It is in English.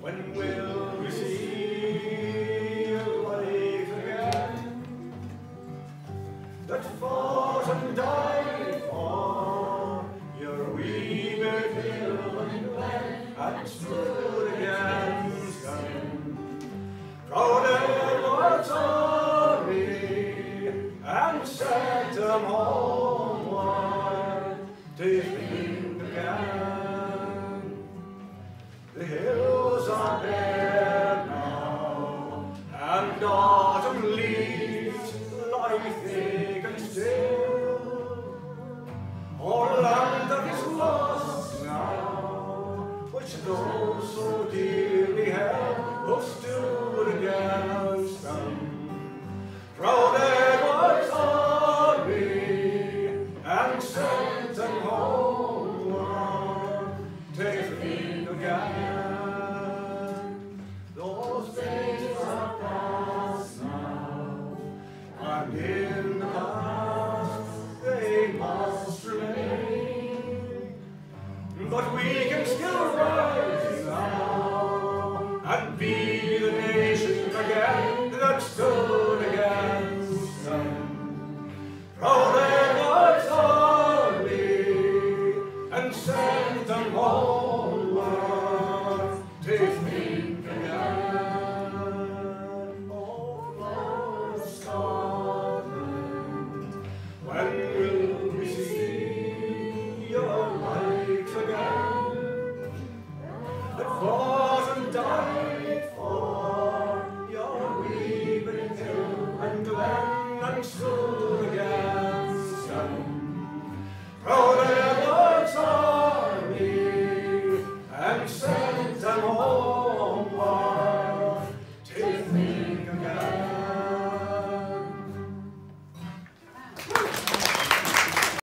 When will we see life again? That fought and died for your bit hill and glen and stood against them. Proud Edward's army and sent them homeward to and autumn leaves lie thick and still. Our land that is lost now, which those so dearly held, who stood in the past they must remain. But we can still rise now and be